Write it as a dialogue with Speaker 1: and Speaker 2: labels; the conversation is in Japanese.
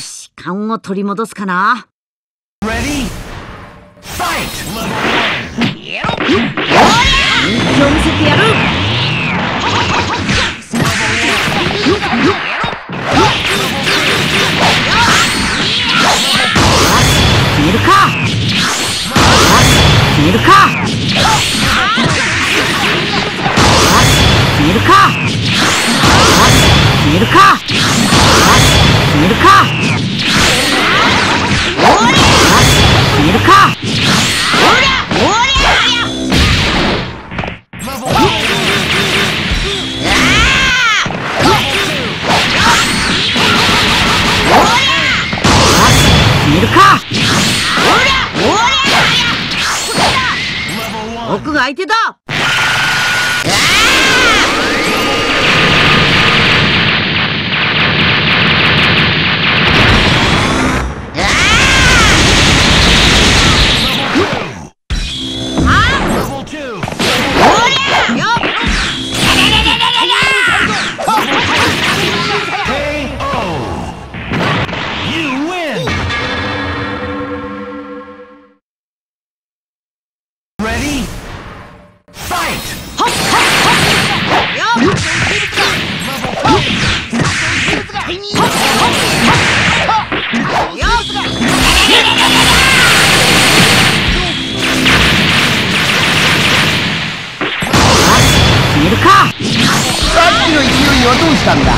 Speaker 1: し、勘を取り戻すかな。
Speaker 2: Ready? Fight!
Speaker 1: 本気を見せてやる消えるか消えるか消えるか？消えるか？消えるか僕が相手
Speaker 3: だ！さっきの勢いはどうしたんだ？